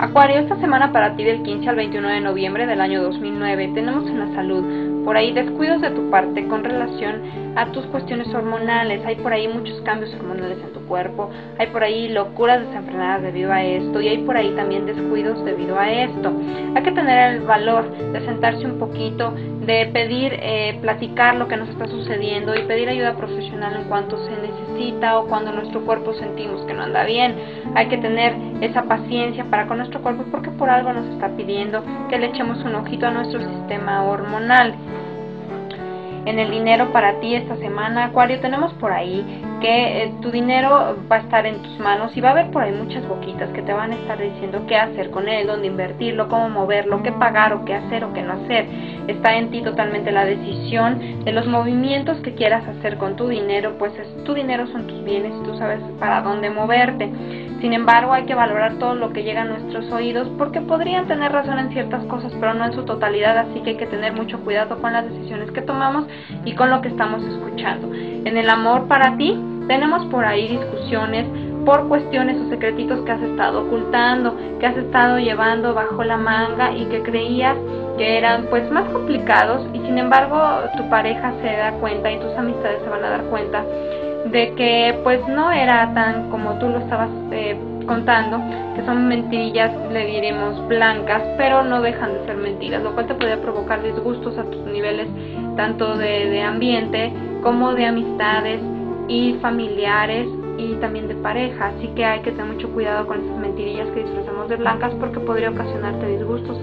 Acuario, esta semana para ti del 15 al 21 de noviembre del año 2009 tenemos en la salud por ahí descuidos de tu parte con relación a tus cuestiones hormonales. Hay por ahí muchos cambios hormonales en tu cuerpo, hay por ahí locuras desenfrenadas debido a esto y hay por ahí también descuidos debido a esto. Hay que tener el valor de sentarse un poquito, de pedir, eh, platicar lo que nos está sucediendo y pedir ayuda profesional en cuanto se necesita o cuando nuestro cuerpo sentimos que no anda bien. Hay que tener esa paciencia para con nuestro cuerpo porque por algo nos está pidiendo que le echemos un ojito a nuestro sistema hormonal en el dinero para ti esta semana, Acuario. Tenemos por ahí que eh, tu dinero va a estar en tus manos y va a haber por ahí muchas boquitas que te van a estar diciendo qué hacer con él, dónde invertirlo, cómo moverlo, qué pagar o qué hacer o qué no hacer. Está en ti totalmente la decisión de los movimientos que quieras hacer con tu dinero, pues es, tu dinero son tus bienes y tú sabes para dónde moverte. Sin embargo, hay que valorar todo lo que llega a nuestros oídos porque podrían tener razón en ciertas cosas, pero no en su totalidad, así que hay que tener mucho cuidado con las decisiones que tomamos y con lo que estamos escuchando. En el amor para ti, tenemos por ahí discusiones por cuestiones o secretitos que has estado ocultando, que has estado llevando bajo la manga y que creías que eran pues más complicados y sin embargo tu pareja se da cuenta y tus amistades se van a dar cuenta de que pues no era tan como tú lo estabas eh, contando, que son mentirillas, le diremos blancas, pero no dejan de ser mentiras, lo cual te puede provocar disgustos a tus niveles tanto de, de ambiente como de amistades y familiares y también de pareja, así que hay que tener mucho cuidado con esas mentirillas que disfrazamos de blancas porque podría ocasionarte disgustos